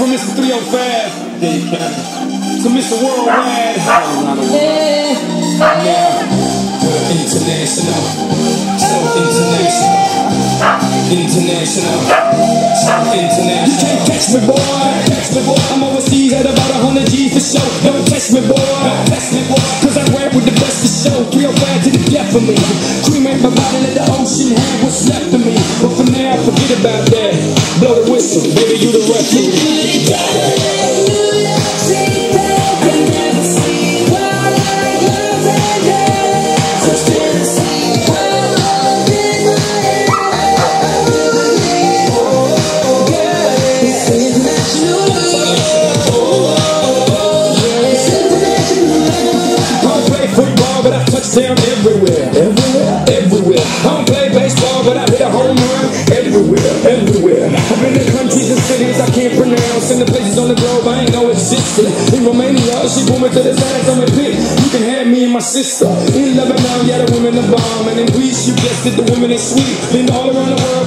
from Mr. 305, Dade County, to Mr. Worldwide, around. Now, international, so international, international, so international. You can't catch me, boy. Catch me, boy. I'm overseas at about a hundred G's for show. Don't catch me, boy. Don't Catch me, boy. Cause I rap with the best of show. 305 to the death of me. Cremate my body, let the ocean have what's left of me. But for now, forget about that. Blow the whistle, football, but I touchdown everywhere. Everywhere, everywhere. I don't play baseball, but I hit a home run everywhere, everywhere. I've been to countries and cities I can't pronounce, and the places on the globe I ain't know existed. In Romania, she booming to the side on the pit. You can have me and my sister. In Lebanon, yeah, the women are bomb, and in Greece, you guessed it, the women is sweet. Been all around the world,